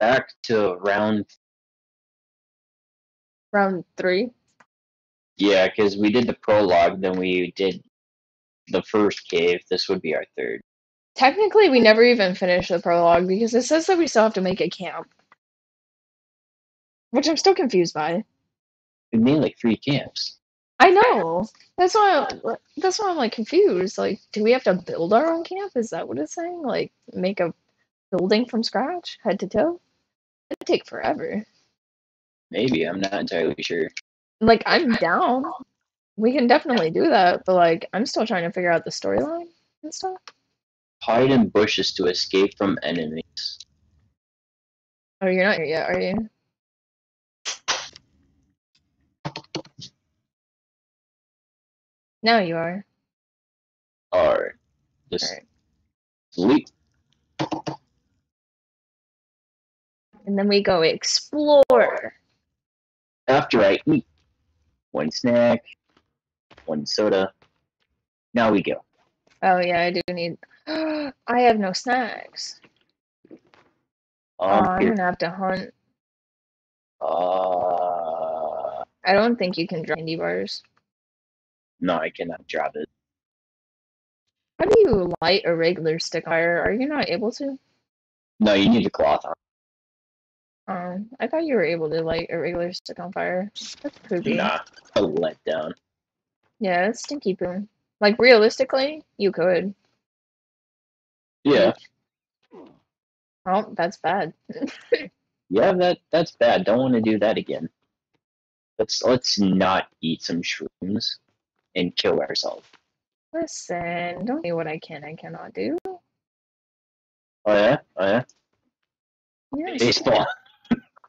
back to round. Round three. Yeah, because we did the prologue, then we did the first cave. This would be our third. Technically, we never even finished the prologue because it says that we still have to make a camp, which I'm still confused by. We made like three camps. I know. That's why. I, that's why I'm like confused. Like, do we have to build our own camp? Is that what it's saying? Like, make a building from scratch, head to toe? It'd take forever. Maybe I'm not entirely sure. Like, I'm down. We can definitely do that, but like, I'm still trying to figure out the storyline and stuff. Hide in bushes to escape from enemies. Oh, you're not here yet, are you? Now you are. Alright. Just Alright. sleep. And then we go explore. After I eat one snack, one soda. Now we go. Oh yeah, I do need. I have no snacks. Oh, Um, I'm gonna have to hunt. Uh, I don't think you can drop candy bars. no, I cannot drop it. How do you light a regular stick fire? Are you not able to? No, you need a cloth on. Um, I thought you were able to light a regular stick on fire. That's poopy. Nah, a letdown. Yeah, it's stinky poo. Like realistically, you could. Yeah, Oh, that's bad. yeah, that that's bad. Don't want to do that again. Let's let's not eat some shrooms and kill ourselves. Listen, don't say what I can and cannot do. Oh yeah, oh yeah. Yes. Baseball.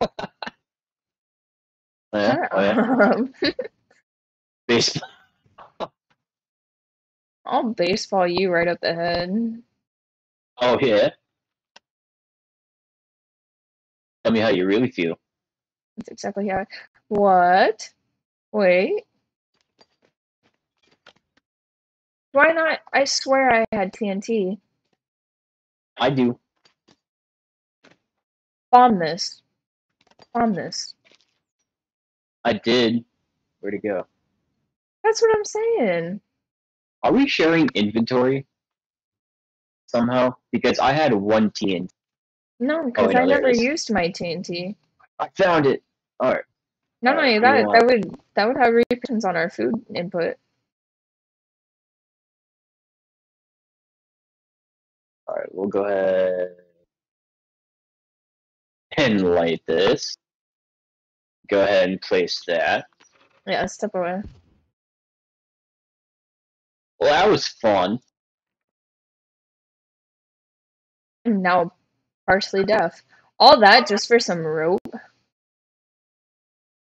Oh yeah, oh yeah. Baseball. I'll baseball you right up the head. Oh yeah. Tell me how you really feel. That's exactly how. What? Wait. Why not? I swear I had TNT. I do. Bomb this. Bomb this. I did. Where'd it go? That's what I'm saying. Are we sharing inventory somehow? Because I had one TNT. No, oh, because wait, no, I never used my TNT. I found it. All right. Not Alright, only you that, that would that would have repercussions on our food input. All right. We'll go ahead and light this. Go ahead and place that. Yeah, step away. Well, that was fun. I'm now partially deaf. All that just for some rope.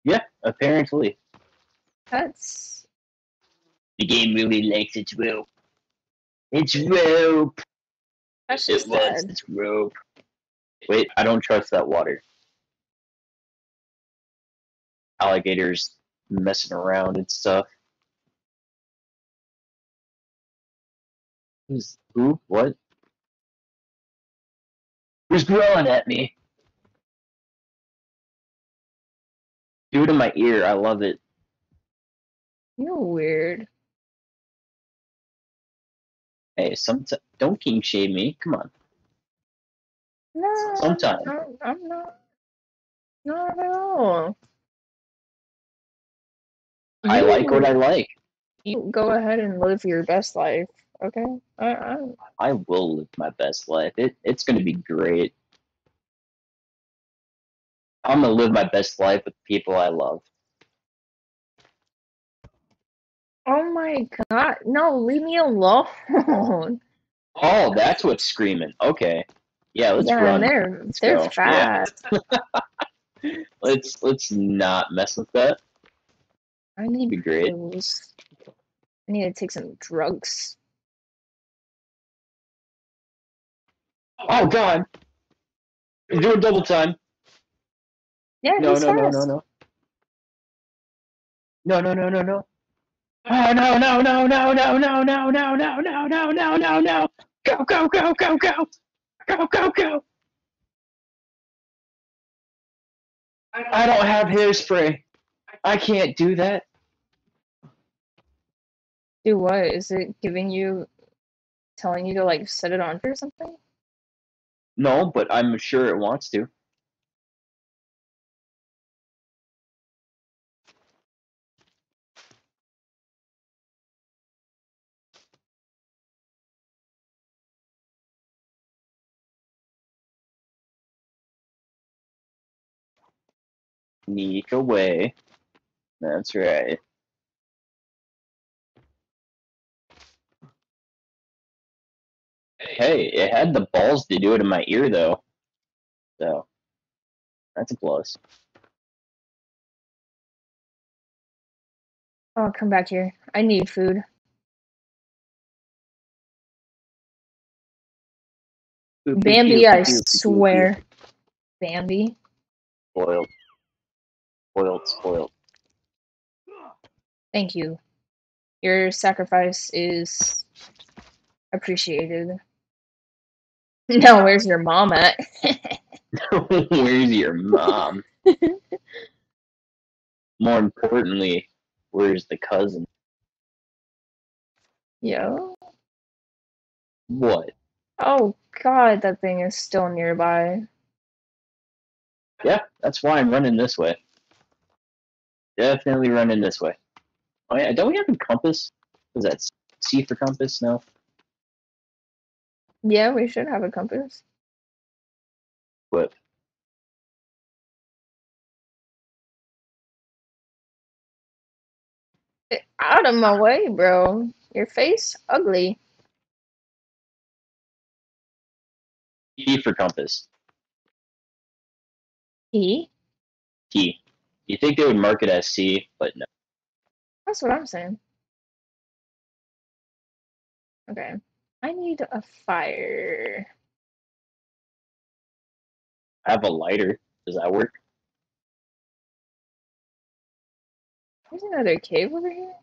Yeah, apparently. That's The game really likes its rope. It's rope. that's It was. sad. It's rope. Wait, I don't trust that water. Alligators messing around and stuff. Who's who? What? Who's growling at me? Do it in my ear. I love it. You're weird. Hey, some don't king shame me. Come on. No, Sometime. no, I'm not. Not at all. I like what I like. You go ahead and live your best life, okay? I, I, I will live my best life. It it's gonna be great. I'm gonna live my best life with people I love. oh my god, no, leave me alone. Oh, that's what's screaming. Okay. Yeah, let's yeah, run. they're Let's they're go. Yeah. fast. Let's let's not mess with that. I It'd be need great. pills. I need to take some drugs. Oh god. You're doing double time. Yeah, No, he's no, no, fast. no, no. No, no, no, no, no. Oh no, no, no, no, no, no, no, no, no, no, no, no, no, no. Go, go, go, go, go. Go, go, go. I don't have hairspray. I can't do that. Do what? Is it giving you, telling you to like set it on for something? No, but I'm sure it wants to. Sneak away. That's right. Hey, it had the balls to do it in my ear though. So that's a plus. Oh, come back here. I need food. Pew, pew, Bambi, I swear. Bambi. Spoiled. Spoiled, spoiled. Thank you. Your sacrifice is appreciated. Now, where's your mom at? Where's your mom? More importantly, where's the cousin? Yo. What? Oh god, that thing is still nearby. Yeah, that's why I'm running this way. Definitely running this way. Oh yeah, don't we have a compass? Is that C for compass? No. Yeah, we should have a compass. What? Get out of my way, bro. Your face ugly. T for compass. He? T. You think they would mark it as C, but no. That's what I'm saying. Okay. I need a fire. I have a lighter. Does that work? There's another cave over here.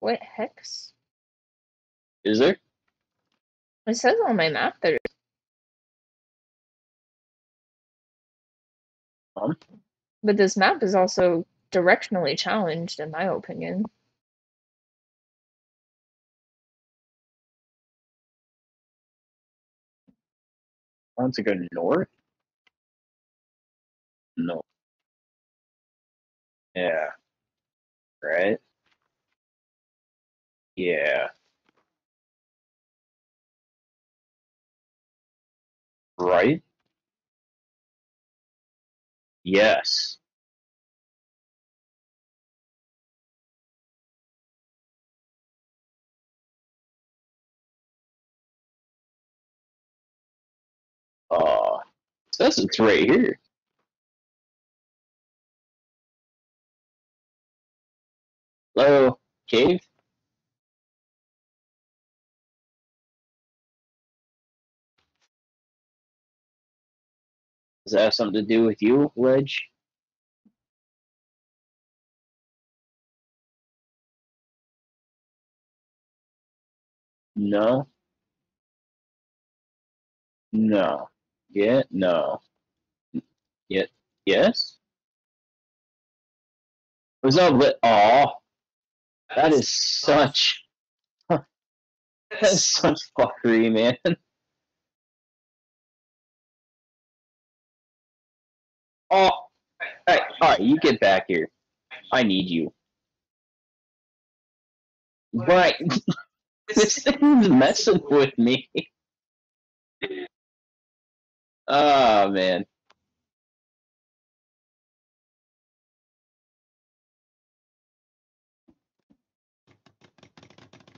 What hex? Is there? It says on my map there. Um, But this map is also directionally challenged, in my opinion. Want to go north? No. Yeah. Right? Yeah. Right? Yes. Uh, says it's right here. Hello, cave? Does that have something to do with you, Ledge? No. No. Yeah, no. Yeah, yes? Was that lit? Aw, that is such. that is such fuckery, man. Oh, alright, alright, you get back here. I need you. Right. this thing's messing with me. Oh, man.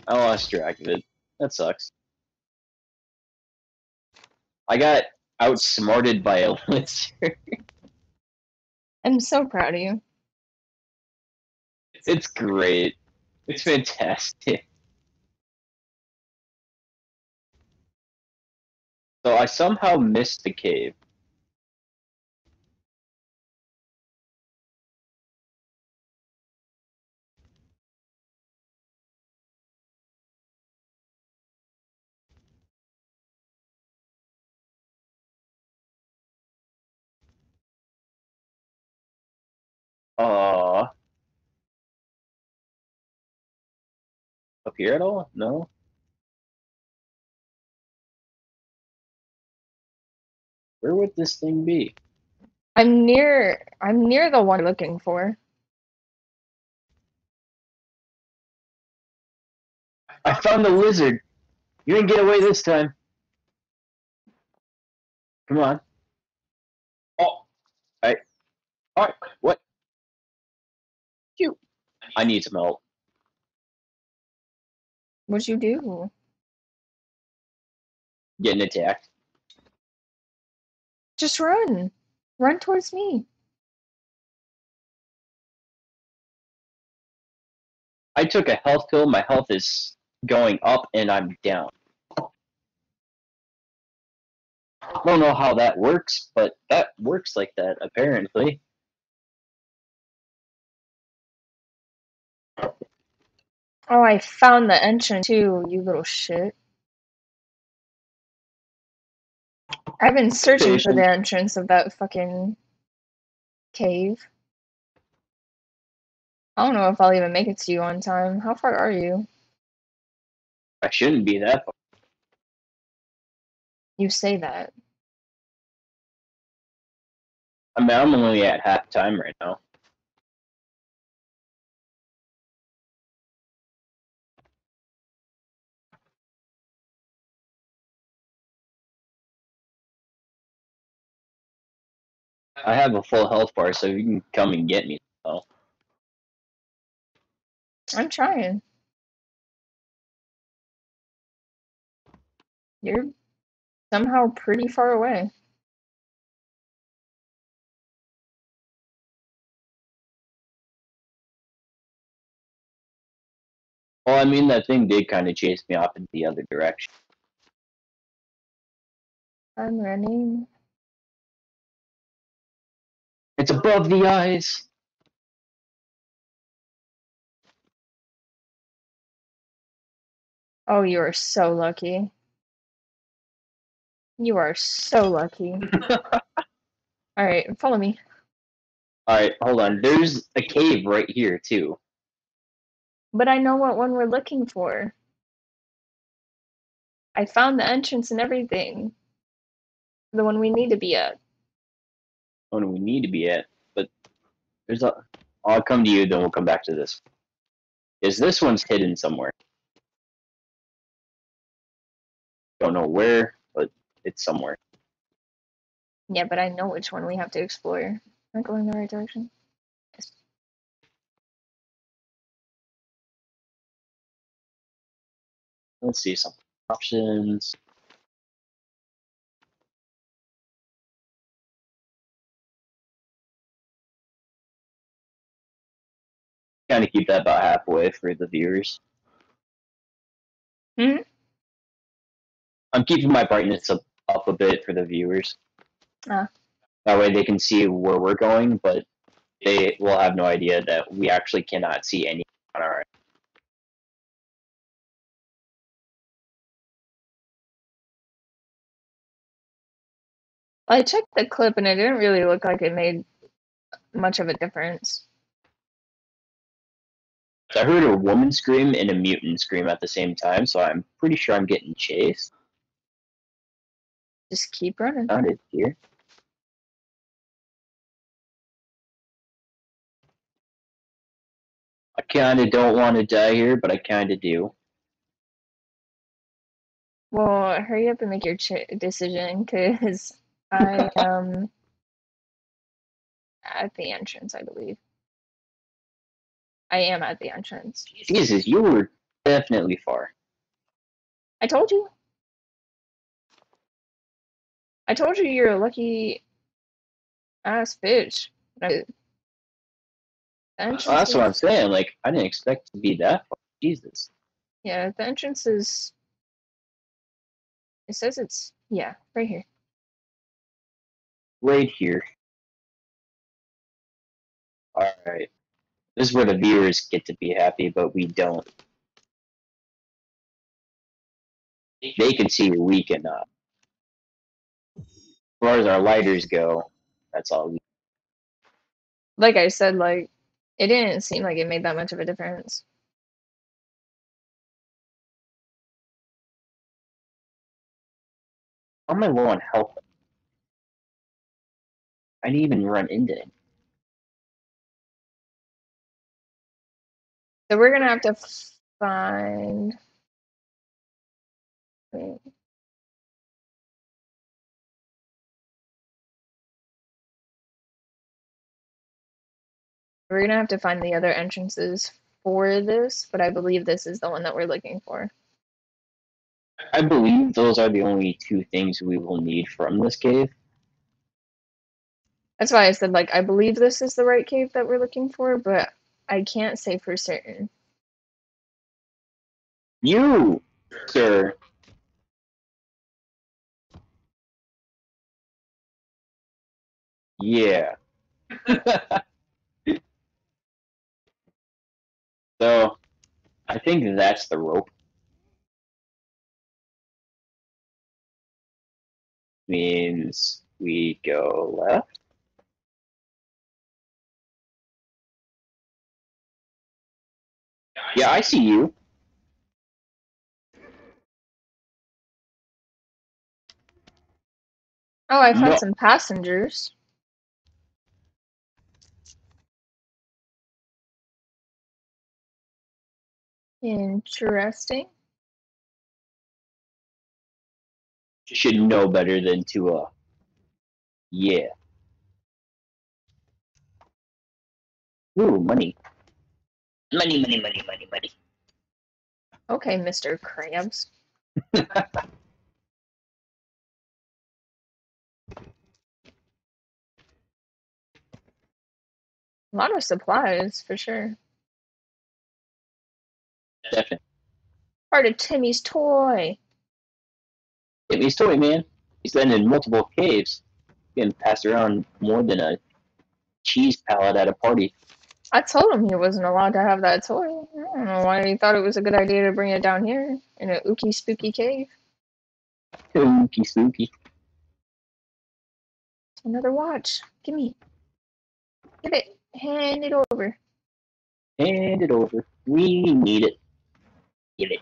I lost track of it. That sucks. I got outsmarted by a lizard. I'm so proud of you. It's great. It's fantastic. So I somehow missed the cave. Uh, up here at all? No. Where would this thing be? I'm near. I'm near the one looking for. I found the lizard. You didn't get away this time. Come on. Oh, I. Alright, what? You. I need some help. What'd you do? Getting attacked. Just run. Run towards me. I took a health pill. My health is going up, and I'm down. I don't know how that works, but that works like that, apparently. Oh, I found the entrance too, you little shit. I've been searching for the entrance of that fucking cave. I don't know if I'll even make it to you on time. How far are you? I shouldn't be that far. You say that. I mean, I'm only at half time right now. I have a full health bar, so you can come and get me. Oh, I'm trying. You're somehow pretty far away. well, I mean, that thing did kind of chase me off in the other direction. I'm running. It's above the eyes. Oh, you are so lucky. You are so lucky. Alright, follow me. All right, hold on. There's a cave right here too. But I know what one we're looking for. I found the entrance and everything. The one we need to be at. One we need to be at, but there's a. I'll come to you, then we'll come back to this. Is this one's hidden somewhere? Don't know where, but it's somewhere. Yeah, but I know which one we have to explore. Am I going the right direction? Yes. Let's see some options. Kind of keep that about halfway for the viewers. Mhm. I'm keeping my brightness up, up a bit for the viewers. Ah. That way they can see where we're going, but they will have no idea that we actually cannot see any on our end. I checked the clip and it didn't really look like it made much of a difference. I heard a woman scream and a mutant scream at the same time, so I'm pretty sure I'm getting chased. Just keep running. Not it here. I kind of don't want to die here, but I kind of do. Well, hurry up and make your ch- decision, because I am um, at the entrance, I believe. I am at the entrance. Jesus, you were definitely far. I told you. I told you you're a lucky ass bitch. I- Well, that's what I'm saying. Like, I didn't expect to be that far. Jesus. Yeah, the entrance is. It says it's yeah, right here. Right here. Alright. This is where the viewers get to be happy, but we don't. They can see we cannot. Uh, as far as our lighters go, that's all. We like I said, like it didn't seem like it made that much of a difference. I'm low on health. I didn't even run into it. So we're gonna have to find. Wait. We're gonna have to find the other entrances for this, but I believe this is the one that we're looking for. I believe those are the only two things we will need from this cave. That's why I said like I believe this is the right cave that we're looking for, but I can't say for certain. You, sir. Yeah. so, I think that's the rope. Means we go left. Yeah, I see you. Oh, I found No. some passengers. Interesting. You should know better than to, uh, yeah. Ooh, money. Money, money, money, money, money. Okay, Mr. Krabs. A lot of supplies for sure. Definitely. Part of Timmy's toy. Hit me story, man. He's been in multiple caves. Getting passed around more than a cheese pallet at a party. I told him he wasn't allowed to have that toy. I don't know why he thought it was a good idea to bring it down here in a ooky spooky cave. Spooky, spooky. Another watch. Give me. Give it. Hand it over. Hand it over. We need it. Give it.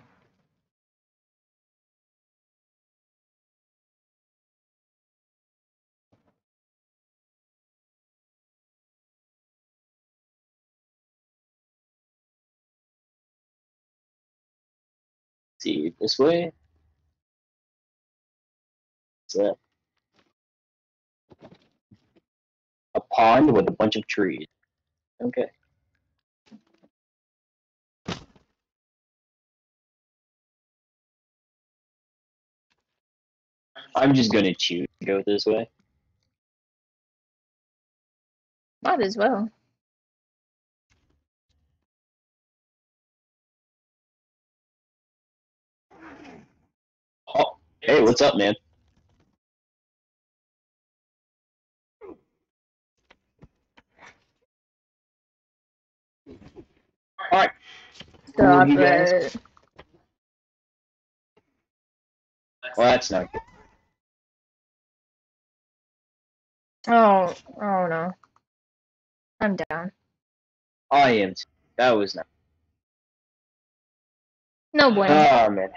This way. What's? A pond with a bunch of trees. Okay. I'm just gonna choose to go this way. Might as well. Hey, what's up, man? Alright, Stop you it. well, that's not good. Oh, oh no. I'm down. I am. too. That was not. No bueno. Oh, man.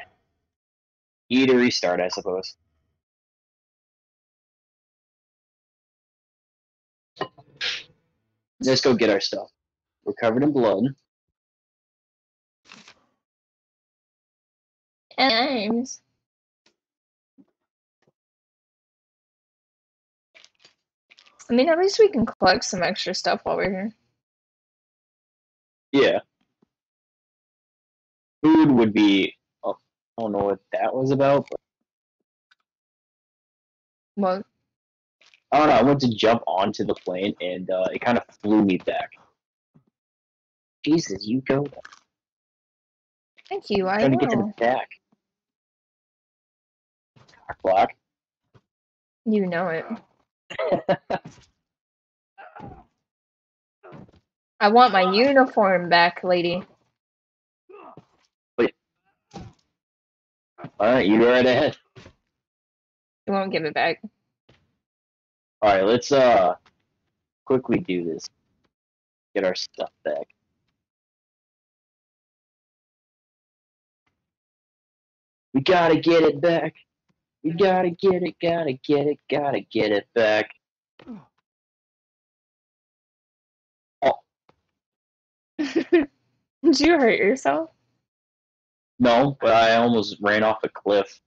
Need to restart, I suppose. Let's go get our stuff. We're covered in blood. And Names. I mean, at least we can collect some extra stuff while we're here. Yeah. Food would be. I don't know what that was about, but Well, I don't know. I went to jump onto the plane and uh, it kind of flew me back. Jesus, you go. thank you. I trying to get to the back. Cock block. You know it. I want my uniform back, lady. Alright, you go right ahead. You won't give it back. Alright, let's uh quickly do this. Get our stuff back. We gotta get it back. We gotta get it, gotta get it, gotta get it back. Did you hurt yourself? No, but I almost ran off a cliff.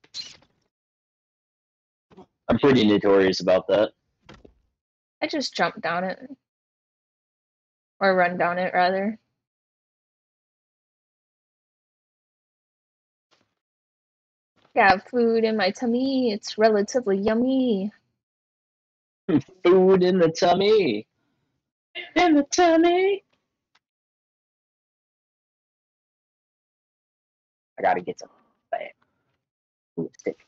I'm pretty notorious about that. I just jumped down it. Or run down it, rather. Got food in my tummy. It's relatively yummy. Food in the tummy. In the tummy. I gotta get some back. Ooh, stick.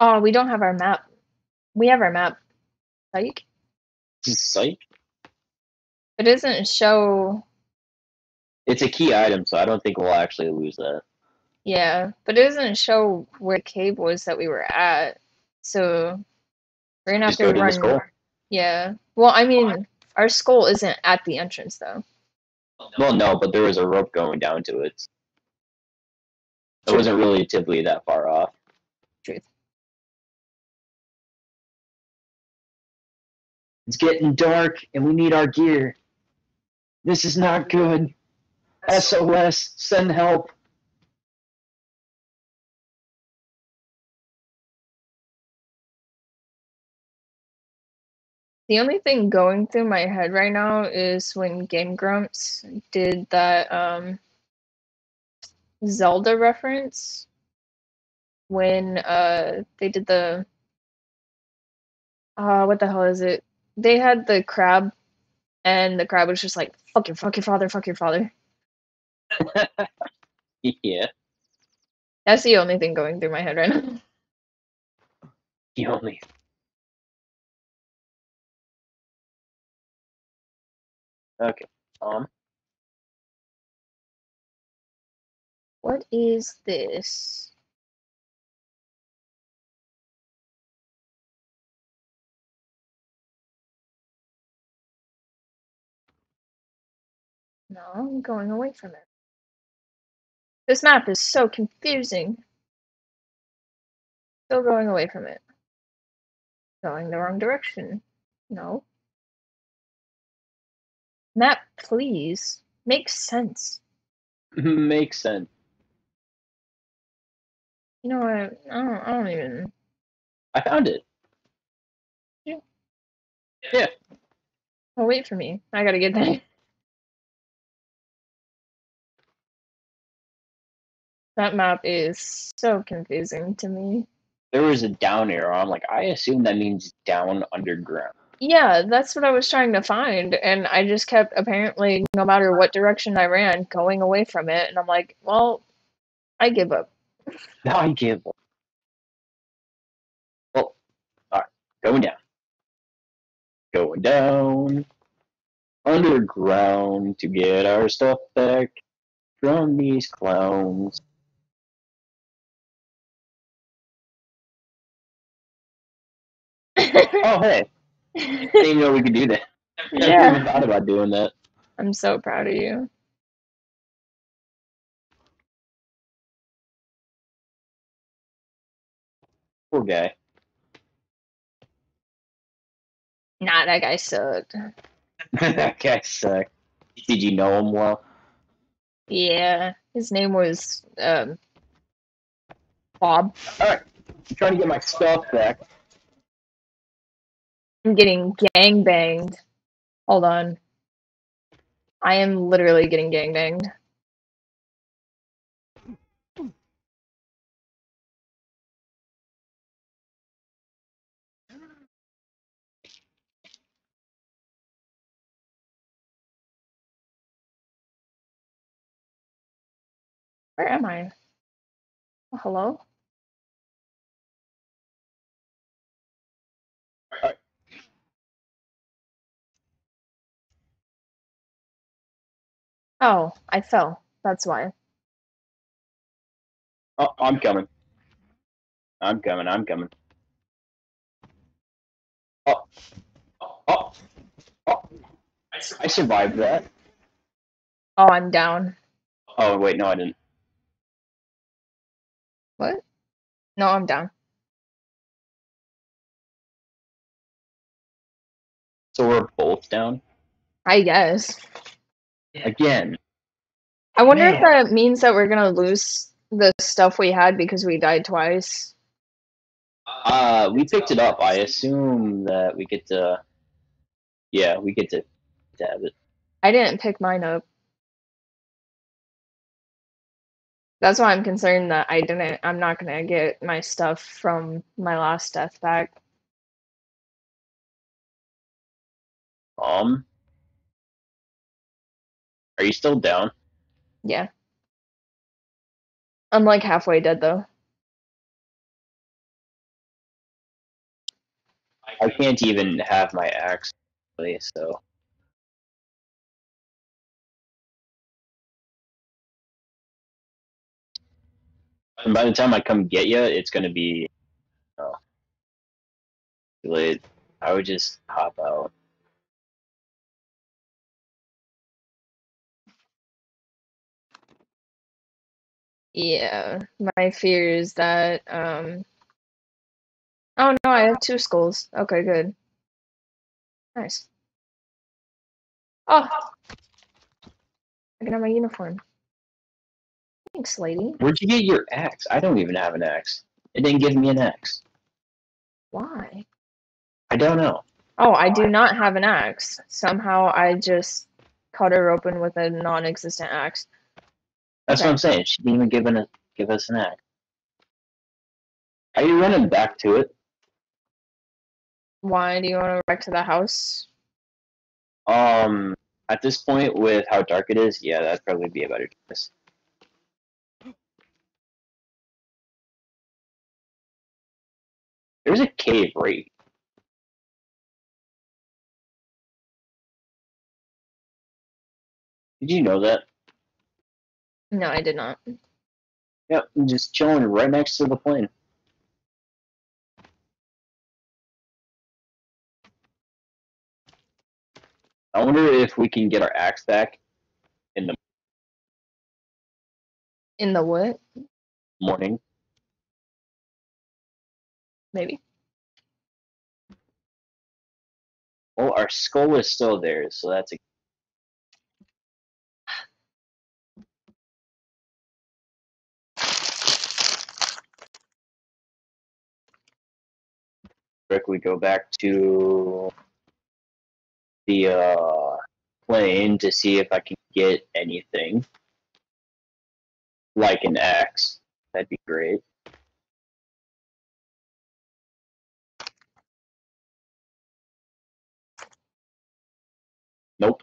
Oh, we don't have our map. We have our map. Like, Psych. it doesn't show. It's a key item, so I don't think we'll actually lose that. Yeah, but it doesn't show where the cave was that we were at. So we're gonna have Just to go to the run. Skull. Yeah. Well, I mean, our skull isn't at the entrance though. Well, no, but there was a rope going down to it. It wasn't really typically that far off. Truth. It's getting dark, and we need our gear. This is not good. SOS, send help. The only thing going through my head right now is when Game Grumps did that um Zelda reference when uh they did the uh what the hell is it? They had the crab and the crab was just like fuck your fuck your father, fuck your father. Yeah, That's the only thing going through my head right now. the only. Okay, um, What is this? No, I'm going away from it. This map is so confusing. Still going away from it. Going the wrong direction. No. Map, please. Makes sense. makes sense. You know what? I don't, I don't even. I found it. Yeah. Yeah. Oh, wait for me. I gotta get there. That map is so confusing to me. There was a down arrow. I'm like, I assume that means down underground. Yeah, that's what I was trying to find, and I just kept apparently, no matter what direction I ran, going away from it, and I'm like, well, I give up. Now I give up. Well, alright, going down. Going down. Underground to get our stuff back from these clowns. Oh, hey. Didn't even know we could do that. Never yeah, even thought about doing that. I'm so proud of you. Poor guy. Nah, that guy sucked. that guy sucked. Did you know him well? Yeah, his name was um Bob. Alright, I'm trying to get my stuff back. I'm getting gang banged. Hold on. I am literally getting gang banged. Where am I? Oh, hello? Oh, I fell. That's why. Oh, I'm coming. I'm coming, I'm coming. Oh. Oh. Oh. I survived that. Oh, I'm down. Oh wait, no, I didn't. What? No, I'm down. So we're both down I guess. Again. I wonder if that means that we're gonna lose the stuff we had because we died twice. Uh, we picked it up. I assume that we get to. Yeah, we get to, to have it. I didn't pick mine up. That's why I'm concerned that I didn't. I'm not gonna get my stuff from my last death back. Um, are you still down? Yeah. I'm like halfway dead though. I can't even have my axe, really, so. And by the time I come get you, it's gonna be. Oh. Too late. I would just hop out. Yeah, my fear is that um Oh no, I have two skulls. Okay, good. Nice. Oh, I can have my uniform. Thanks, lady. Where'd you get your axe? I don't even have an axe. It didn't give me an axe. Why? I don't know. Oh, I do not have an axe. Somehow I just cut her open with a non-existent axe. That's Okay. what I'm saying. She didn't even give, an, give us an axe. Are you running back to it? Why do you want to go back to the house? Um, at this point, with how dark it is, yeah, that'd probably be a better choice. There's a cave right. Did you know that? No, I did not. Yep, I'm just chilling right next to the plane. I wonder if we can get our axe back in the In the what? morning. Maybe. Well, our skull is still there, so that's a quick. We go back to the uh, plane to see if I can get anything like an axe. That'd be great. Nope.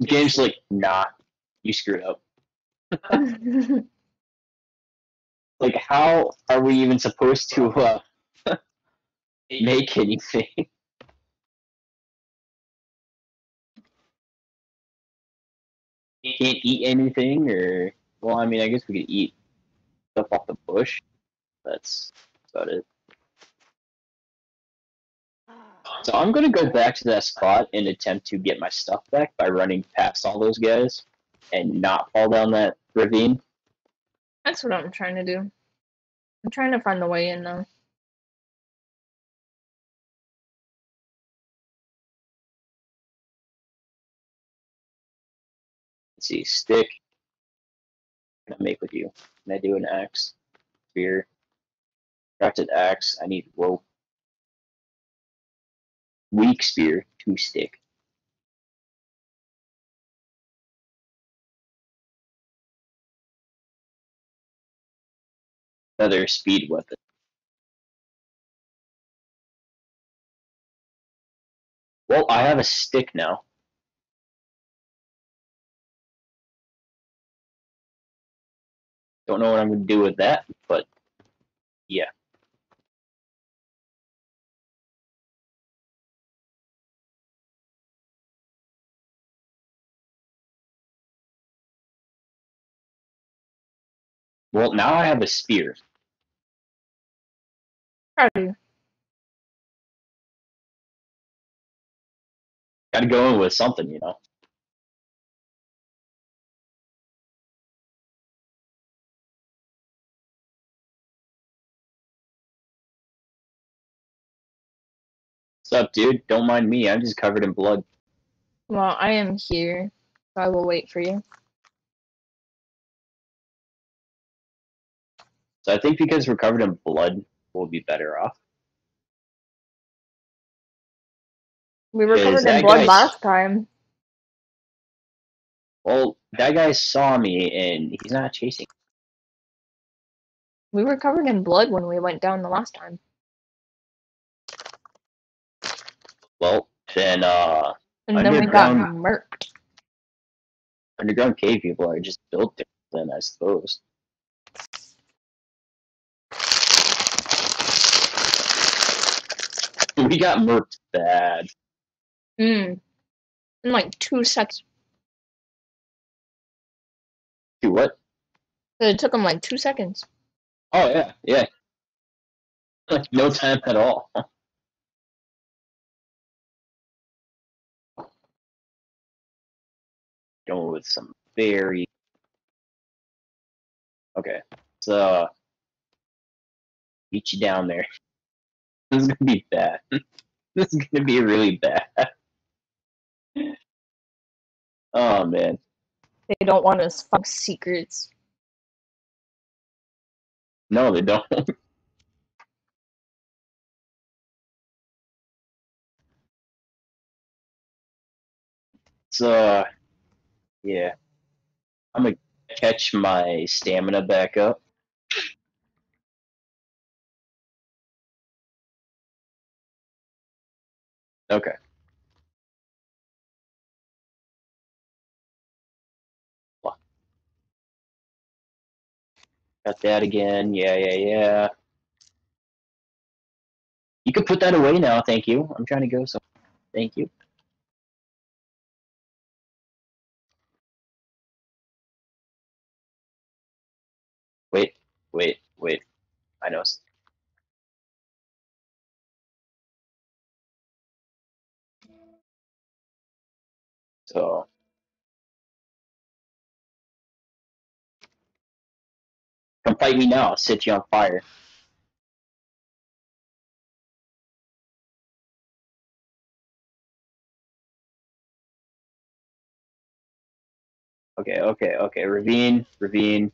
The game's like, nah, you screwed up. Like, how are we even supposed to uh, make anything? Can't eat anything, or well, I mean, I guess we could eat stuff off the bush. That's about it. So I'm gonna go back to that spot and attempt to get my stuff back by running past all those guys and not fall down that ravine. That's what I'm trying to do. I'm trying to find the way in though. Let's see, stick. Can I make with you? Can I do an axe? Spear. Crafted axe. I need rope. Weak spear, two stick. Speed weapon. Well, I have a stick now. Don't know what I'm gonna do with that, but yeah. Well, now I have a spear. Proud of you. Gotta go in with something, you know. What's up, dude? Don't mind me. I'm just covered in blood. Well, I am here. So I will wait for you. So I think because we're covered in blood, we'll be better off. We were covered in blood last time. Well, that guy saw me and he's not chasing. We were covered in blood when we went down the last time. Well, then uh And then we got murked. underground cave people are just built different, I suppose. We got murked bad. Mm. In like two seconds. Dude, what? It took them like two seconds. Oh yeah, yeah. Like no time at all. Going with some very okay. So beat you down there. This is gonna be bad. this is gonna be really bad. Oh man. They don't want us fuck secrets. No, they don't. So, uh, yeah. I'm gonna catch my stamina back up. Okay. Got that again. Yeah, yeah, yeah. You can put that away now, thank you. I'm trying to go, so thank you. Wait, wait, wait. I know. So. Come fight me now, I'll set you on fire. Okay, okay, okay. Ravine, ravine.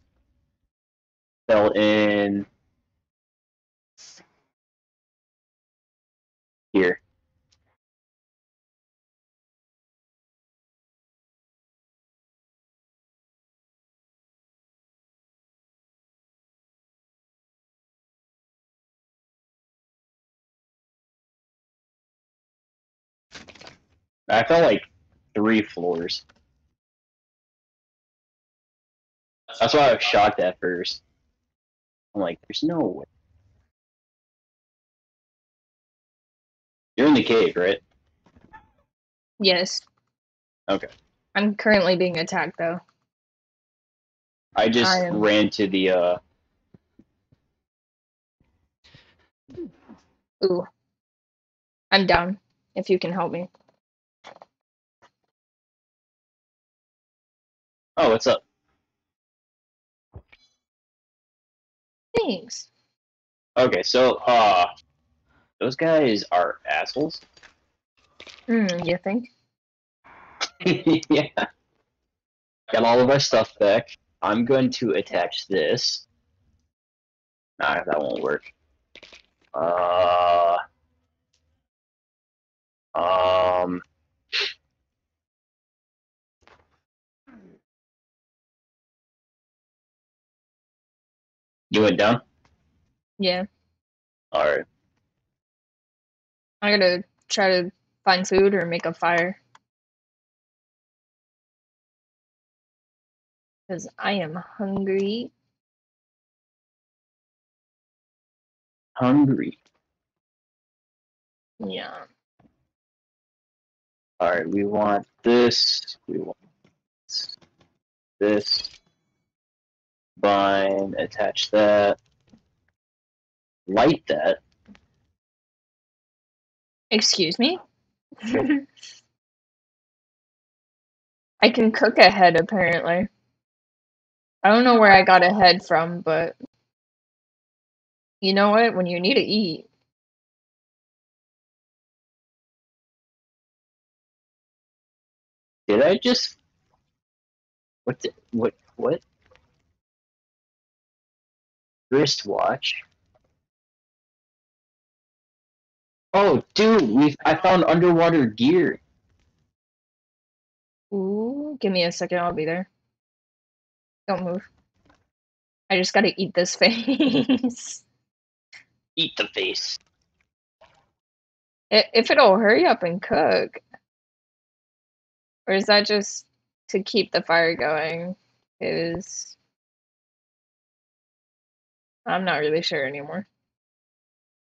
Fell in. Here. I felt like three floors. That's why I was shocked at first. I'm like, there's no way. You're in the cave, right? Yes. Okay. I'm currently being attacked though. I just I am- ran to the uh Ooh. I'm down. If you can help me. Oh what's up? Thanks. Okay, so uh those guys are assholes. Hmm, you think? yeah. Got all of our stuff back. I'm going to attach this. Nah, that won't work. Uh um You went down? Yeah. Alright. I gotta try to find food or make a fire. Because I am hungry. Hungry. Yeah. Alright, we want this. We want this. this. Bind, attach that. Light that. Excuse me? I can cook a head apparently. I don't know where I got a head from, but you know what? When you need to eat, Did I just? What? The, what? What? Wristwatch. Oh, dude, we I found underwater gear. ooh, give me a second, I'll be there. Don't move. I just gotta eat this face. Eat the face. If it'll hurry up and cook. Or is that just to keep the fire going? Is I'm not really sure anymore.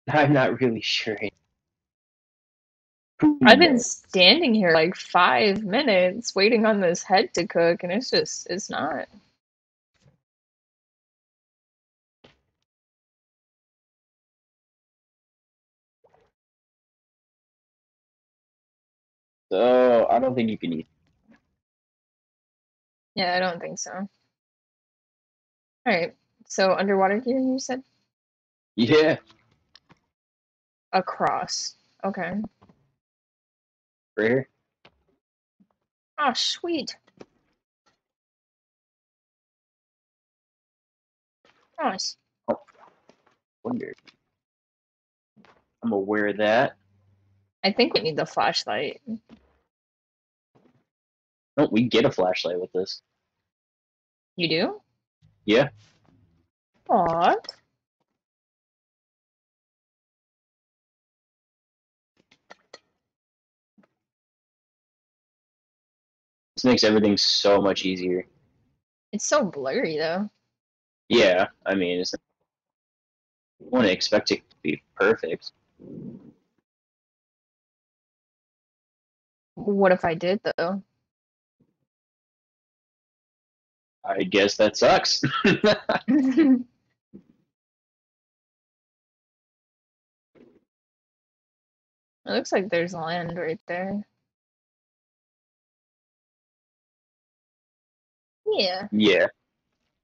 I'm not really sure. I've been standing here like five minutes waiting on this head to cook, and it's just, it's not. So I don't think you can eat. Yeah, I don't think so. Alright, so underwater gear, you said? Yeah, Across. Okay. right here. Oh, sweet. Nice. Oh, Wonder. I'm aware of that. I think we need the flashlight. Don't we get a flashlight with this? You do? Yeah. What? This makes everything so much easier. It's so blurry though. Yeah, I mean, it's, you want to expect it to be perfect. What if I did though? I guess that sucks. it looks like there's land right there. Yeah. yeah.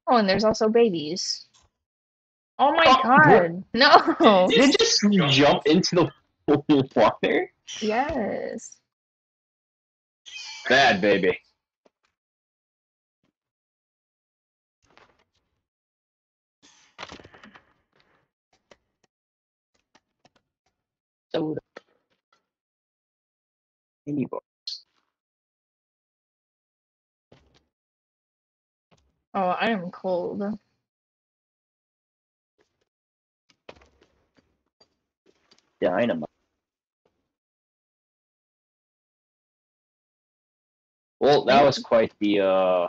Oh, and there's also babies. Oh my Oh, god. No. Did it just jump into the water? Yes. Bad baby. Soda. Mini bar. Oh, I am cold. Dynamite. Well, that was quite the uh,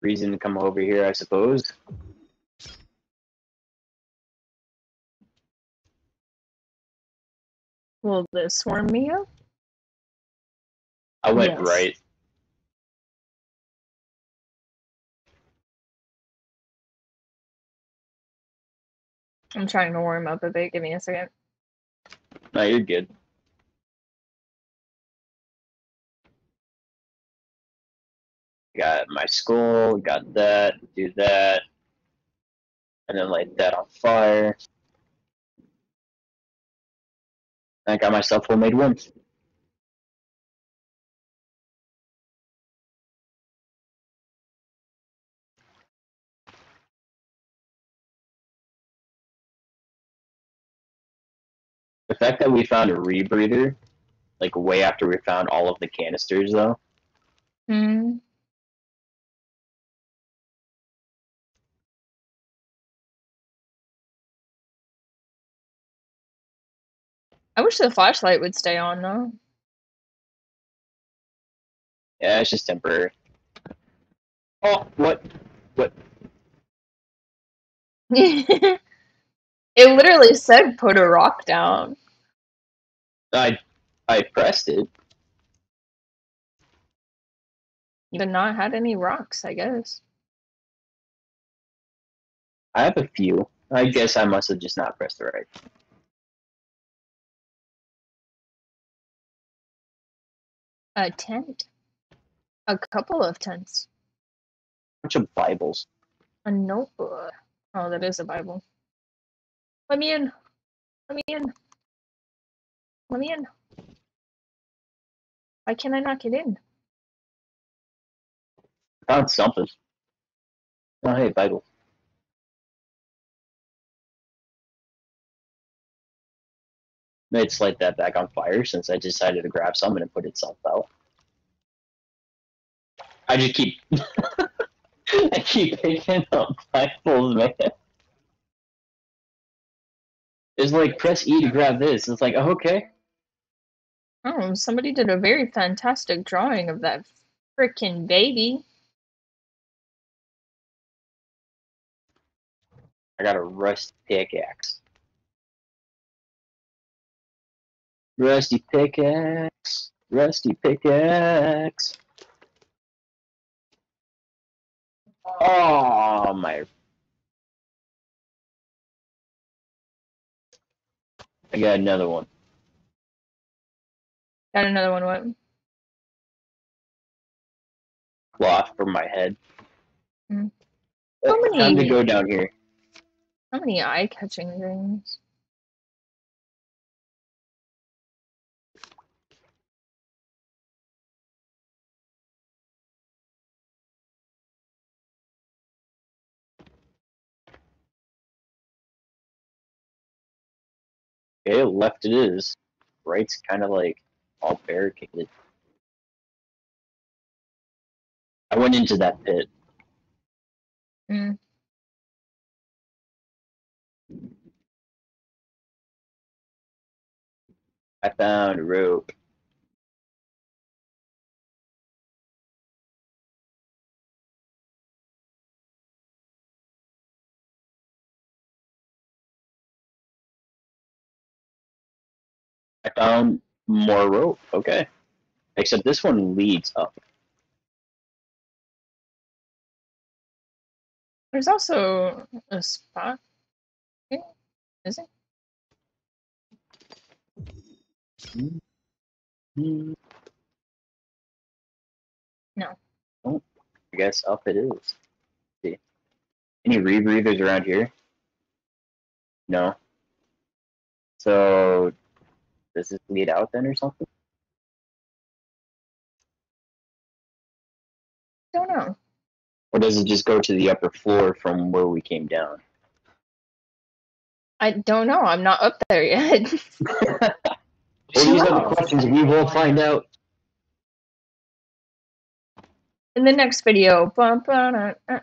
reason to come over here, I suppose. Will this warm me up? I went Yes. right. I'm trying to warm up a bit. Give me a second. No, you're good. Got my skull, got that, do that, and then light that on fire. I got myself homemade worms. The fact that we found a rebreather, like way after we found all of the canisters, though, Hmm. I wish the flashlight would stay on though. yeah, it's just temporary. Oh, what? What? it literally said put a rock down. I, I pressed it. You have not had any rocks, I guess. I have a few. I guess I must have just not pressed the right. A tent. A couple of tents. bunch of Bibles. A notebook. Oh, that is a Bible. Let me in. Let me in. Let me in. Why can't I not get in? Found something. Oh, hey, Bible. Might light that back on fire since I decided to grab some and put itself out. I just keep. I keep picking up Bibles, man. It's like press E to grab this. It's like, oh, okay. Oh, somebody did a very fantastic drawing of that freaking baby. I got a rusty pickaxe. Rusty pickaxe. Rusty pickaxe. Oh my! I got another one. Got another one. What? Cloth for my head. Uh, How many- Time to go down here. How many eye-catching things? Okay, left it is. Right's kind of like all barricaded. I went into that pit. Hmm. I found a rope. I found more rope. Okay. Except this one leads up. There's also a spot. Is it? No. Oh, I guess up it is. see. Any rebreathers around here? No. So, does this lead out then or something? Don't know. Or does it just go to the upper floor from where we came down? I don't know. I'm not up there yet. Well, these are the questions we will find out. In the next video. Bum, ba, da, uh.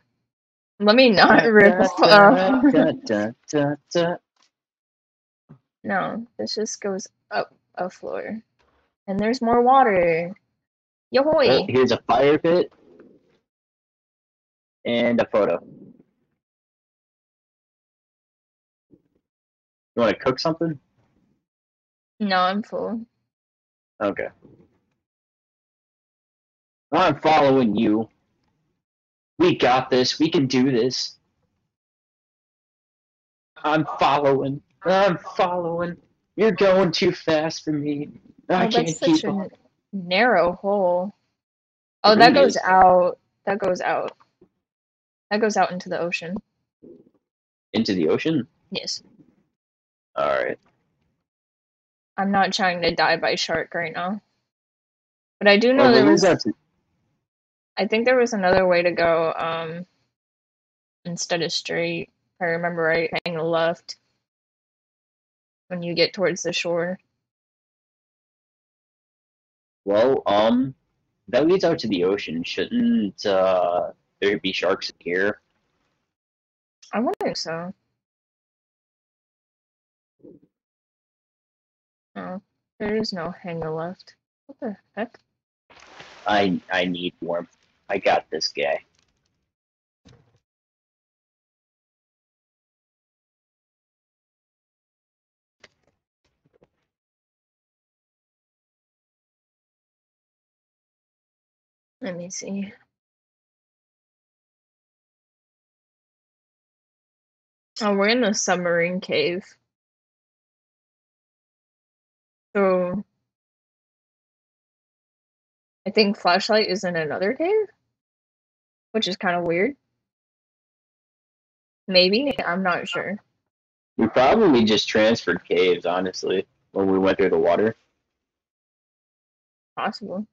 Let me not rip off. Da, da, da, da. No, this just goes up a floor. And there's more water. Yohoy! here's a fire pit and a photo. You want to cook something? No, I'm full. Okay. I'm following you. We got this. We can do this. I'm following. I'm following. You're going too fast for me. I Oh, can't that's such keep up. a narrow hole. Oh, that goes out. That goes out. That goes out into the ocean. into the ocean. Yes. All right. I'm not trying to die by shark right now. But I do know Well, there was that to- I think there was another way to go, um instead of straight. If I remember right, hang left when you get towards the shore. Well, um, that leads out to the ocean. Shouldn't uh there be sharks in here? I wonder so. Oh, there is no hanger left. What the heck? I I need warmth. I got this guy. Let me see. Oh, we're in a submarine cave. So I think flashlight is in another cave, which is kind of weird. Maybe I'm not sure. We probably just transferred caves, honestly, when we went through the water. Possible.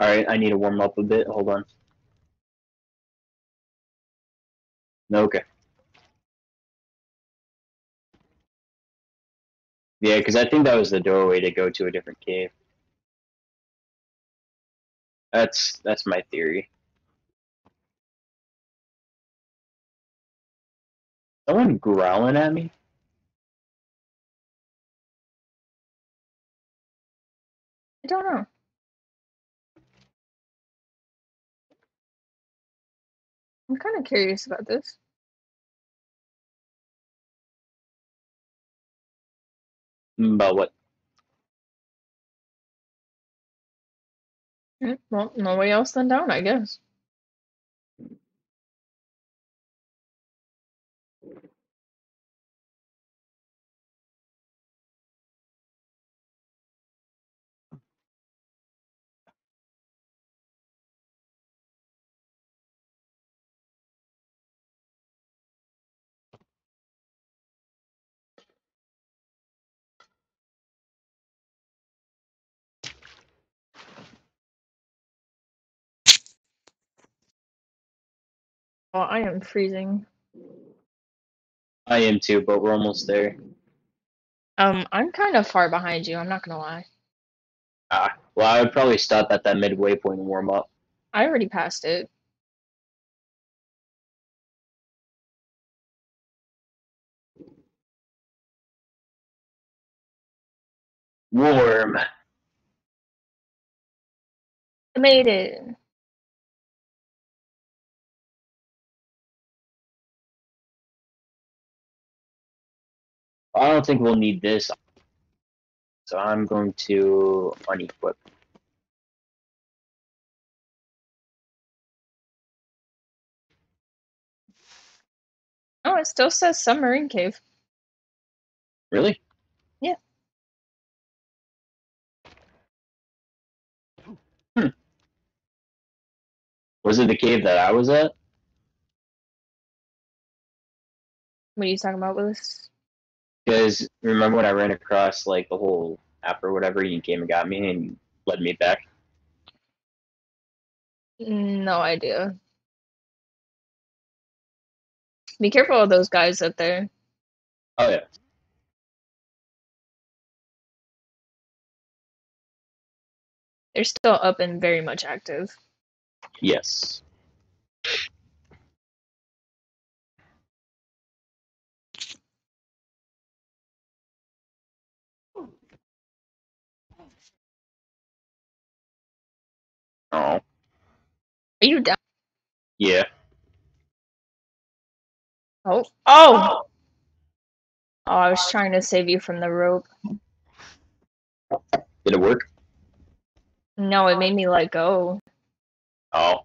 Alright, I need to warm up a bit. Hold on. Okay. Yeah, because I think that was the doorway to go to a different cave. That's that's my theory. Someone growling at me? I don't know. I'm kind of curious about this. Mm, About what? Mm, Well, no way else than down, I guess. Oh, I am freezing. I am too, but we're almost there. Um, I'm kind of far behind you, I'm not gonna lie. Ah, well, I would probably stop at that midway point and warm up. I already passed it. Warm. I made it. I don't think we'll need this. So I'm going to unequip. Oh, it still says submarine cave. Really? Yeah. Hmm. Was it the cave that I was at? What are you talking about, Willis? Because remember when I ran across like the whole app or whatever, you came and got me and led me back. No idea. Be careful of those guys up there. Oh yeah. They're still up and very much active. Yes. Oh. Are you down? yeah. Oh, oh! Oh, I was trying to save you from the rope. Did it work? No, it made me let go. Oh.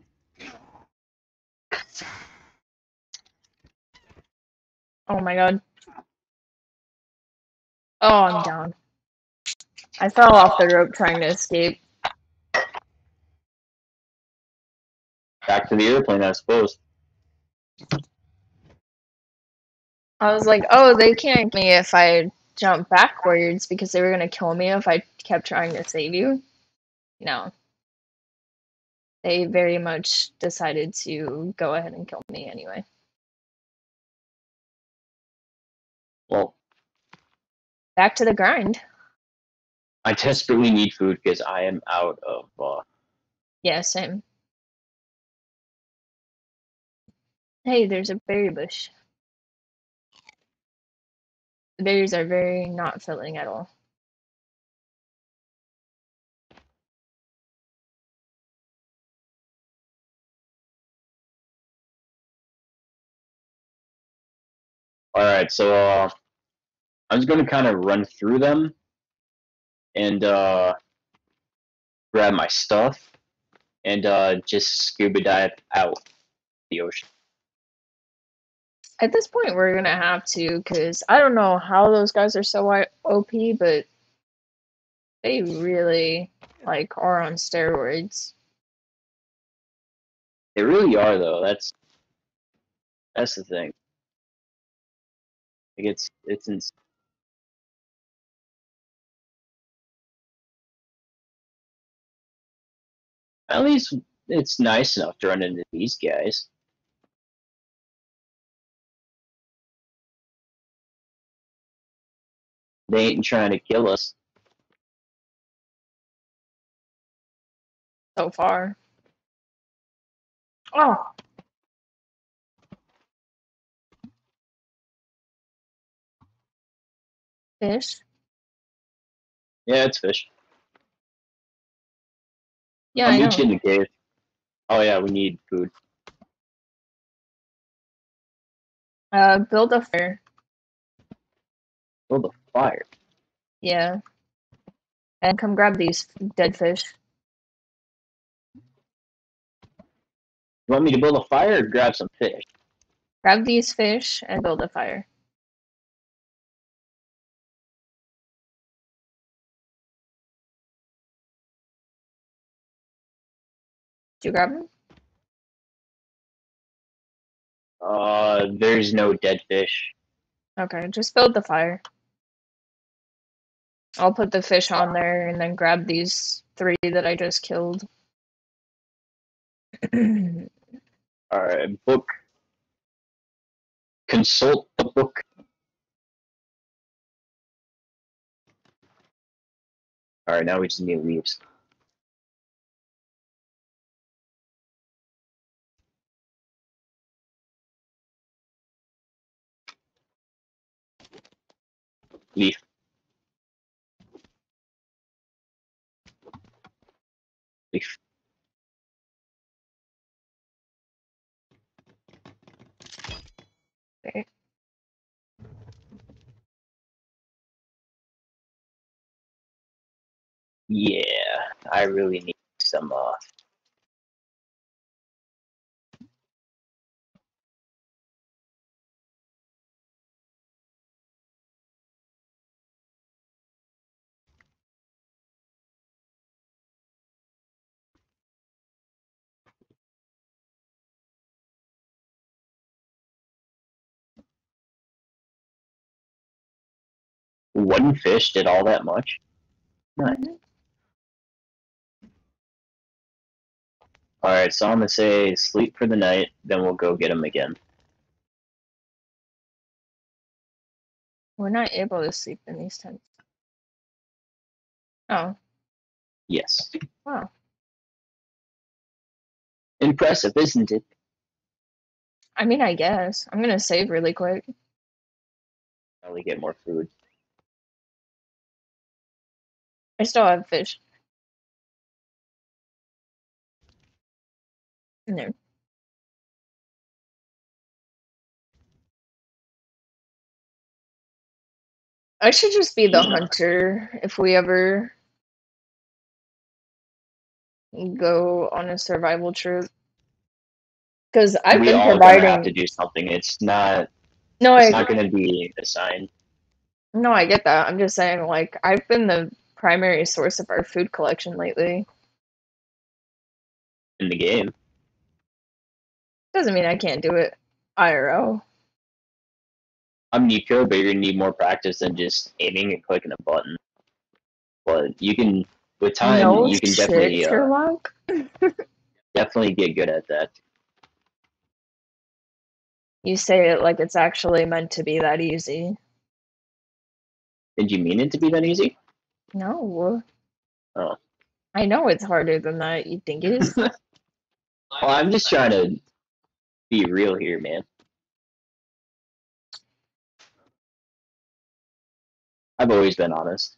Oh my god. Oh, I'm down. I fell off the rope trying to escape. Back to the airplane, I suppose. I was like, oh, they can't me if I jump backwards because they were gonna kill me if I kept trying to save you. No. They very much decided to go ahead and kill me anyway. Well, Back to the grind. I desperately need food because I am out of. Uh, Yeah, same. Hey, there's a berry bush. The berries are very not filling at all. all right, so uh, I'm just gonna kind of run through them and uh, grab my stuff and uh, just scuba dive out the ocean. At this point, we're gonna have to, because I don't know how those guys are so OP, but they really like are on steroids. They really are, though. That's that's the thing. Like it's it's ins- at least it's nice enough to run into these guys. They ain't trying to kill us. so far. Oh, fish. Yeah, it's fish. Yeah, I'll I meet you in the cave. Oh yeah, we need food. Uh, build a fire. Build a fire. Yeah. And come grab these dead fish. You want me to build a fire or grab some fish? Grab these fish and build a fire. Did you grab them? Uh, there's no dead fish. Okay, just build the fire. I'll put the fish on there and then grab these three that I just killed. All right, book. Consult the book. All right, now we just need leaves. Leaf. Yeah, I really need some. Uh, one fish did all that much. Nice. All right, so I'm gonna say sleep for the night, then we'll go get him again. We're not able to sleep in these tents. Oh, Yes. wow. Impressive, isn't it? I mean, I guess. I'm gonna save really quick. Probably get more food. I still have fish. No. I should just be the hunter if we ever go on a survival trip. Because I've we been all gonna have providing. to do something. It's not. No, It's I not gonna be assigned. no, I get that. I'm just saying, like, I've been the primary source of our food collection lately. in the game. Doesn't mean I can't do it IRL. I'm Nico, but you're gonna need more practice than just aiming and clicking a button. But you can, with time, no you can shit, definitely, uh, definitely get good at that. You say it like it's actually meant to be that easy. Did you mean it to be that easy? No. Oh. I know it's harder than that. You think it is? Well, I'm just trying to be real here, man. I've always been honest.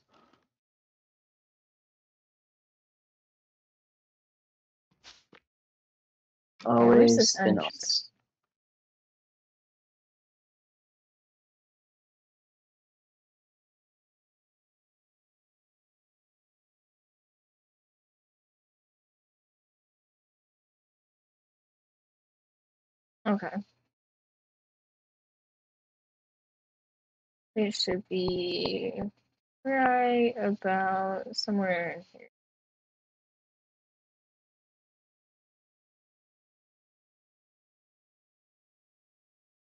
Always been honest. Okay. It should be right about somewhere in here.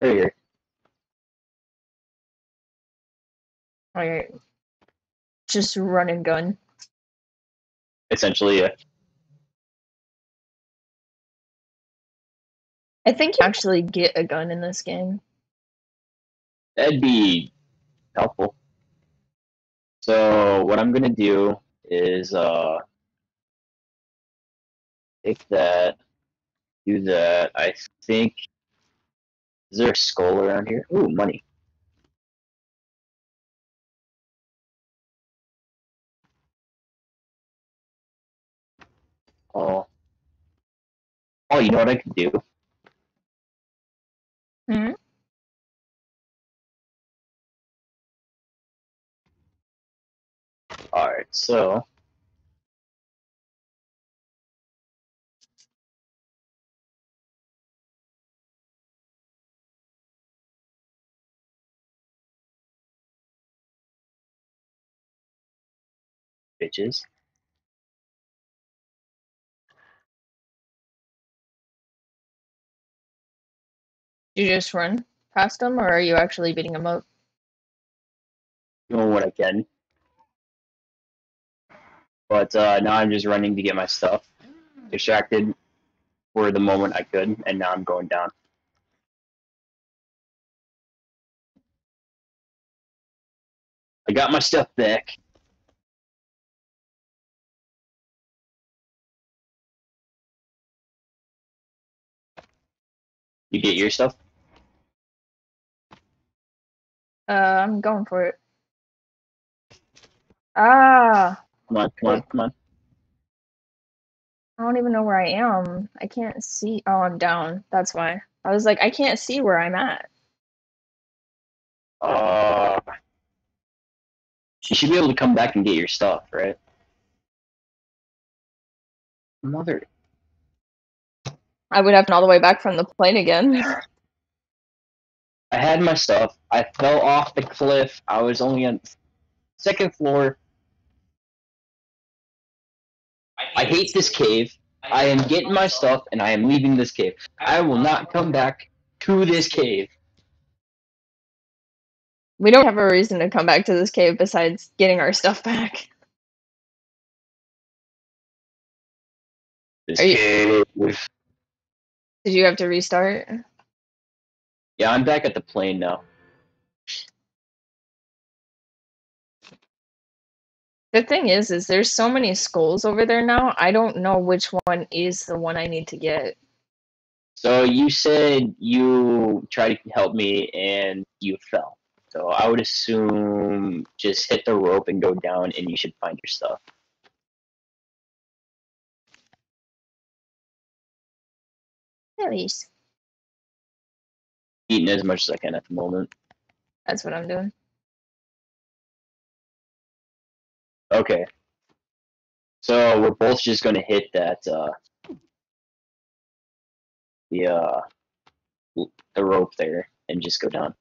There you go. Alright. Just run and gun. Essentially, yeah. I think you actually get a gun in this game. That'd be helpful. So what I'm gonna do is uh take that, do that. I think is there a skull around here? Ooh, money. Oh. Oh, you know what I could do? Hmm? Alright, so bitches. You just run past them, or are you actually beating them up? doing what I can. But uh, now I'm just running to get my stuff. Distracted for the moment I could, and now I'm going down. I got my stuff back. You get your stuff? Uh, I'm going for it. Ah, Come on, come on, come on. I don't even know where I am. I can't see. Oh, I'm down. That's why. I was like, I can't see where I'm at. Uh, you should be able to come back and get your stuff, right? Mother. I would have been all the way back from the plane again. I had my stuff. I fell off the cliff. I was only on second floor. I hate this cave. I am getting my stuff and I am leaving this cave. I will not come back to this cave. We don't have a reason to come back to this cave besides getting our stuff back. This Are you- cave. Did you have to restart? Yeah, I'm back at the plane now. The thing is, is there's so many skulls over there now. I don't know which one is the one I need to get. So you said you tried to help me and you fell. So I would assume just hit the rope and go down and you should find your stuff. Nice. Eating as much as I can at the moment. That's what I'm doing. Okay. So we're both just gonna hit that uh the uh the rope there and just go down.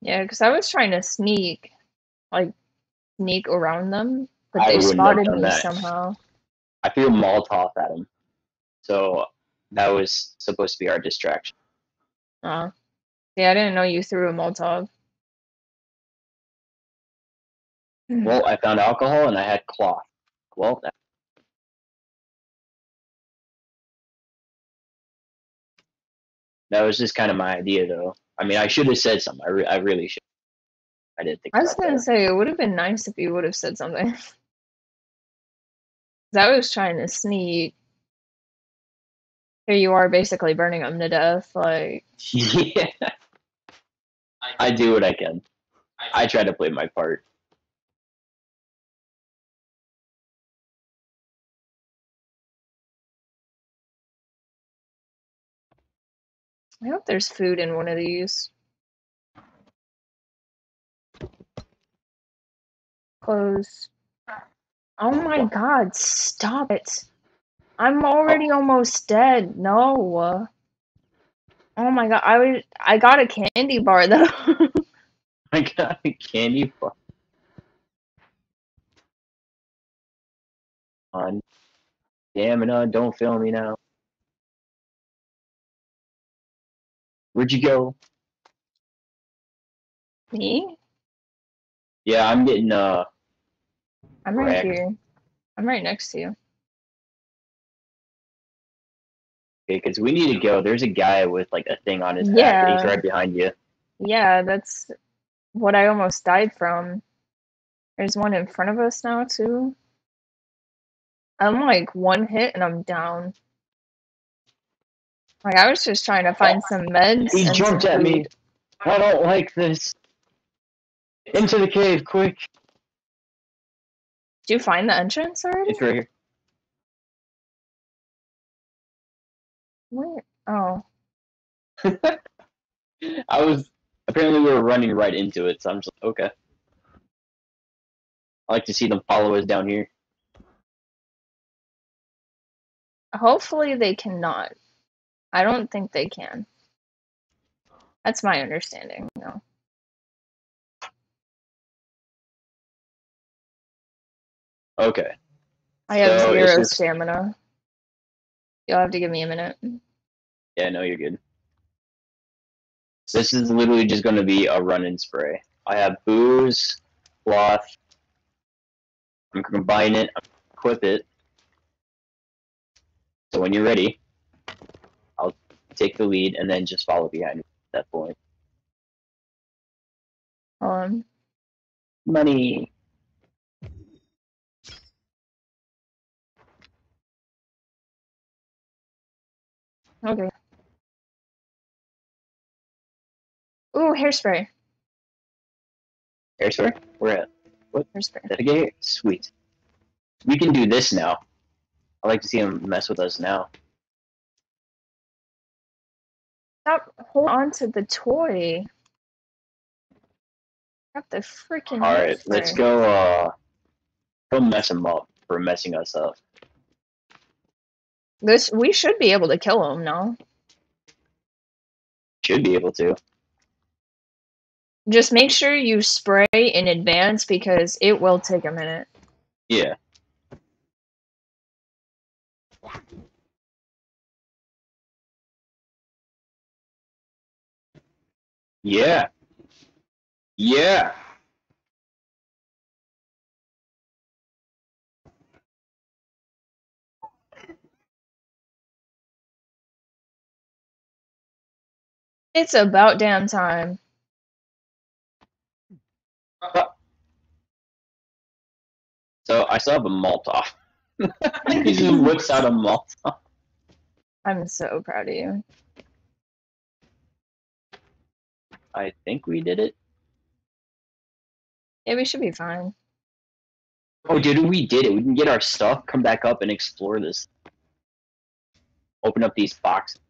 Yeah, because I was trying to sneak, like, sneak around them, but I they spotted me that. somehow. I threw a Molotov at him. So that was supposed to be our distraction. Uh, yeah, I didn't know you threw a Molotov. Hmm. Well, I found alcohol and I had cloth. Well, that- that was just kind of my idea, though. I mean, I should have said something. I, re- I really should. I didn't think. I was gonna that. say it would have been nice if you would have said something I was trying to sneak. Here you are basically burning them to death, like yeah. I do what I can. I try to play my part. I hope there's food in one of these. Close. Oh my god, stop it. I'm already almost dead. No. Oh my god, I was I got a candy bar though. I got a candy bar. On. Damn it, uh, don't fail me now. Where'd you go? Me? Yeah, I'm getting uh I'm right Correct. here. I'm right next to you. Because we need to go. There's a guy with like a thing on his back. Yeah. He's right behind you. Yeah, that's what I almost died from. There's one in front of us now too. I'm like one hit and I'm down. Like I was just trying to find oh, some meds. He jumped at me. I don't like this. Into the cave, quick! Did you find the entrance already? It's right here. Where? Oh, I was apparently we were running right into it, so I'm just like, okay. I like to see them follow us down here. hopefully they cannot. I don't think they can. That's my understanding. No. Okay. I have So, zero this- stamina. You'll have to give me a minute. Yeah, no, you're good. This is literally just going to be a run and spray. I have booze, cloth. I'm gonna combine it, equip it. So when you're ready, I'll take the lead and then just follow behind at that point. Hold on. Money. Okay. Ooh, hairspray. Air spray? We're at what? Hairspray. that again? Sweet. We can do this now. I like to see him mess with us now. Stop hold on to the toy. Got the freaking All right, let's go. Uh, go mess him up for messing us up. This we should be able to kill him now. Should be able to. Just make sure you spray in advance because it will take a minute. Yeah. Yeah. Yeah. It's about damn time. So I still have a Molotov. he just whips out a Molotov. I'm so proud of you. I think we did it. Yeah, we should be fine. Oh, dude, we did it. We can get our stuff, come back up, and explore this. Open up these boxes.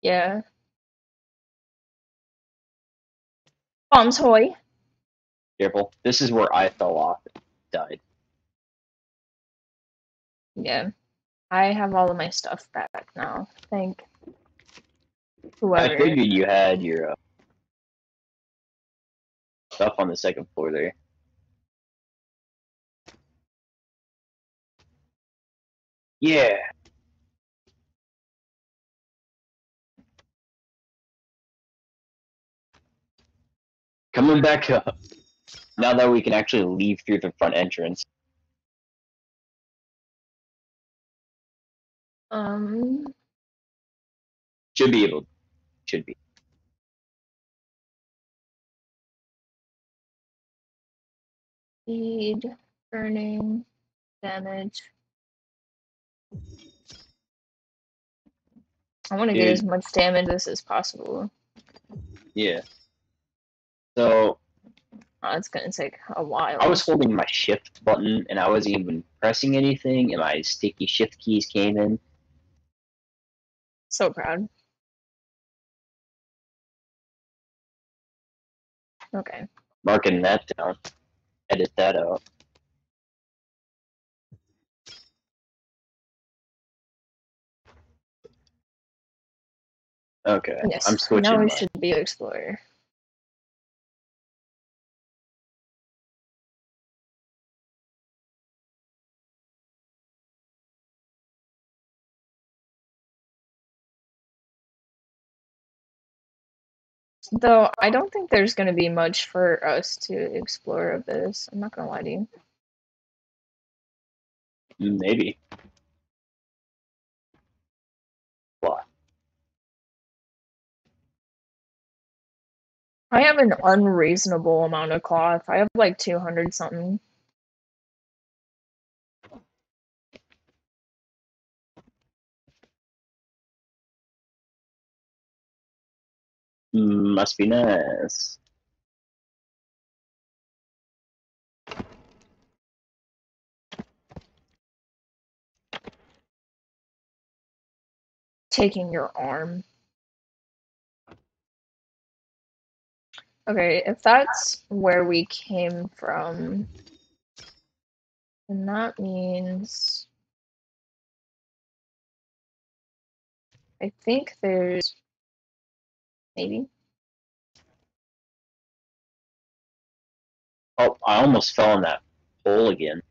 Yeah. Bomb toy. Careful. This is where I fell off and died. Yeah. I have all of my stuff back now. Thank whoever. I figured you had your uh, stuff on the second floor there. Yeah. Coming back up. Now that we can actually leave through the front entrance. Um, Should be able. Should be. speed, burning, damage. I want to get as much damage as possible. Yeah. So Oh, it's gonna take a while. I was holding my shift button and I wasn't even pressing anything, and my sticky shift keys came in. so proud. Okay. Marking that down. Edit that out. Okay, Yes. I'm switching. Now we my- should be explorer. Though I don't think there's going to be much for us to explore of this. I'm not going to lie to you. Mm, maybe. What? I have an unreasonable amount of cloth. I have like 200 something. Must be nice. Taking your arm. Okay, if that's where we came from, then that means I think there's maybe. Oh, I almost fell in that hole again.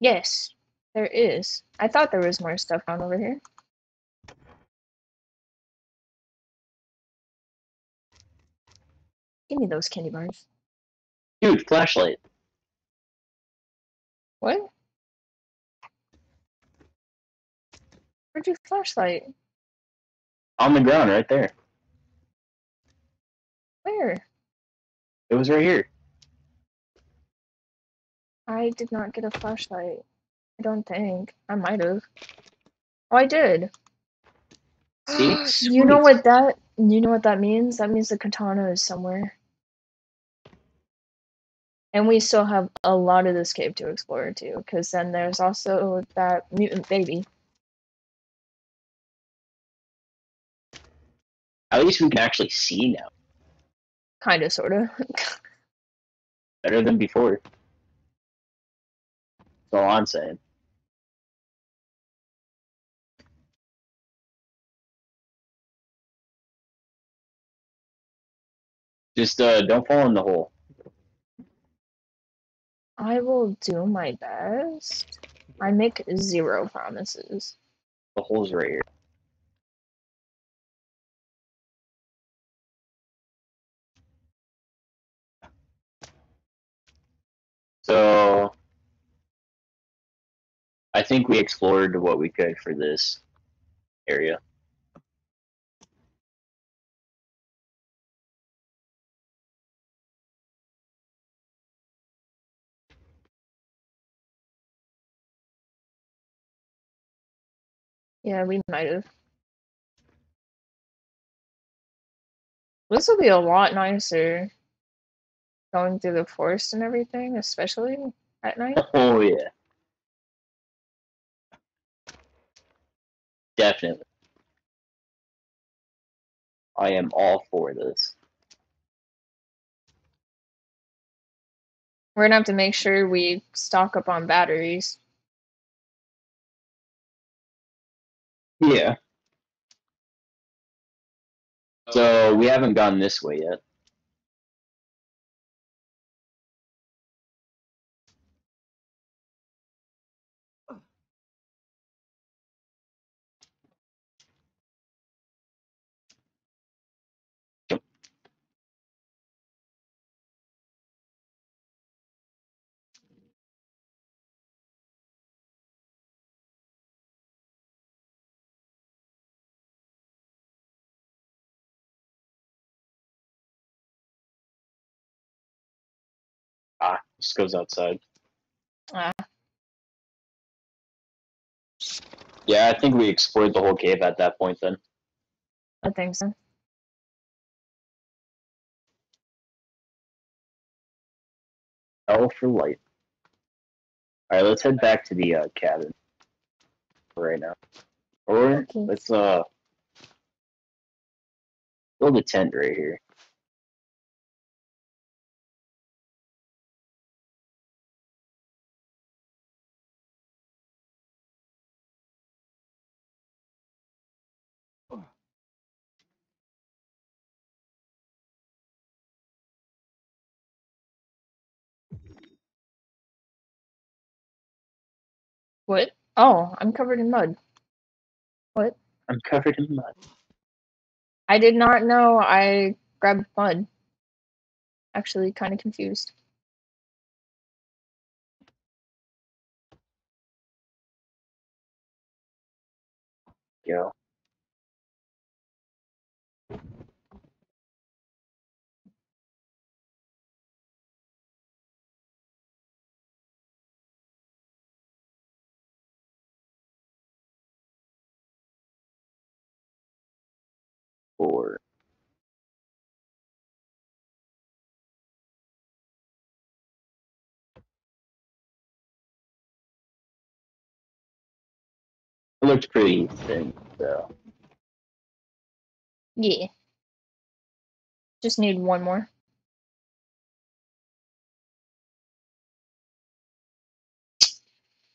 Yes, there is. I thought there was more stuff on over here. Give me those candy bars. Dude, flashlight. What? Where'd your flashlight? On the ground right there. Where? It was right here. I did not get a flashlight. I don't think. I might have. Oh, I did. See? you know what that you know what that means? That means the katana is somewhere. And we still have a lot of this cave to explore too, because then there's also that mutant baby. At least we can actually see now. Kinda sorta. Better than before. That's all I'm saying. Just uh, don't fall in the hole. I will do my best. I make zero promises. The hole's right here. So, I think we explored what we could for this area. Yeah, we might have. This will be a lot nicer going through the forest and everything, especially at night. Oh yeah. Definitely. I am all for this. We're gonna have to make sure we stock up on batteries. Yeah. So we haven't gone this way yet. This goes outside. Ah. Yeah, I think we explored the whole cave at that point then. I think so. L for light. Alright, let's head back to the uh, cabin for right now. Or Okay. let's uh build a tent right here. What? Oh, I'm covered in mud. What? I'm covered in mud. I did not know I grabbed mud. Actually, kind of confused. Yo. Four. It looks pretty thin, so Yeah. Just need one more.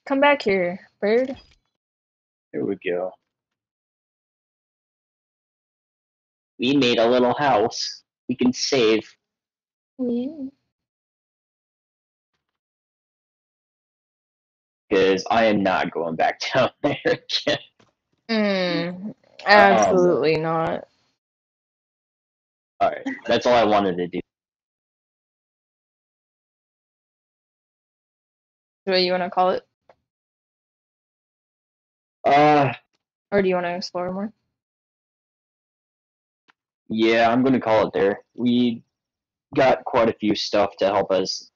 Come back here, bird. here we go. We made a little house. We can save. Yeah. Because I am not going back down there again. Mm, absolutely not. Alright, that's all I wanted to do. What do you want to call it? Uh, Or do you want to explore more? Yeah, I'm gonna call it there. We got quite a few stuff to help us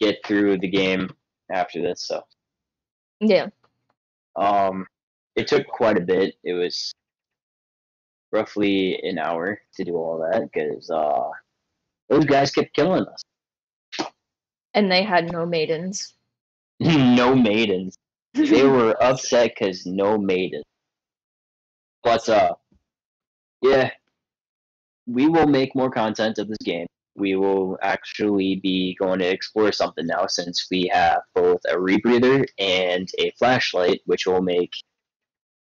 get through the game after this, so. Yeah. Um, it took quite a bit. It was roughly an hour to do all that because uh, those guys kept killing us. And they had no maidens. no maidens. They were upset because no maidens. But uh, yeah, we will make more content of this game. We will actually be going to explore something now since we have both a rebreather and a flashlight, which will make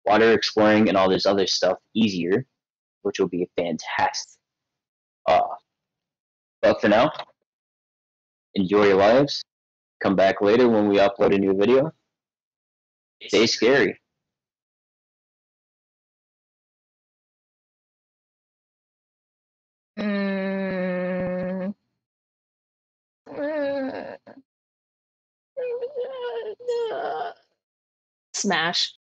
water exploring and all this other stuff easier, which will be fantastic. Uh, but for now, enjoy your lives. Come back later when we upload a new video. Stay scary. Mm. Smash.